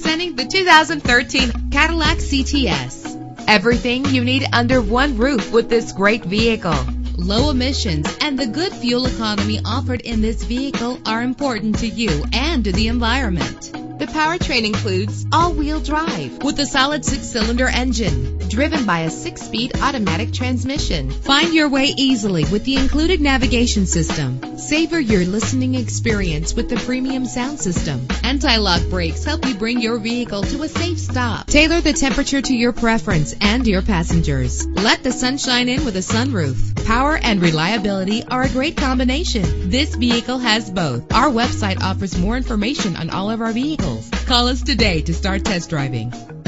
Introducing the 2013 Cadillac CTS. Everything you need under one roof with this great vehicle. Low emissions and the good fuel economy offered in this vehicle are important to you and to the environment. The powertrain includes all-wheel drive with a solid six-cylinder engine driven by a six-speed automatic transmission. Find your way easily with the included navigation system. Savor your listening experience with the premium sound system. Anti-lock brakes help you bring your vehicle to a safe stop. Tailor the temperature to your preference and your passengers. Let the sunshine in with a sunroof. Power and reliability are a great combination. This vehicle has both. Our website offers more information on all of our vehicles. Call us today to start test driving.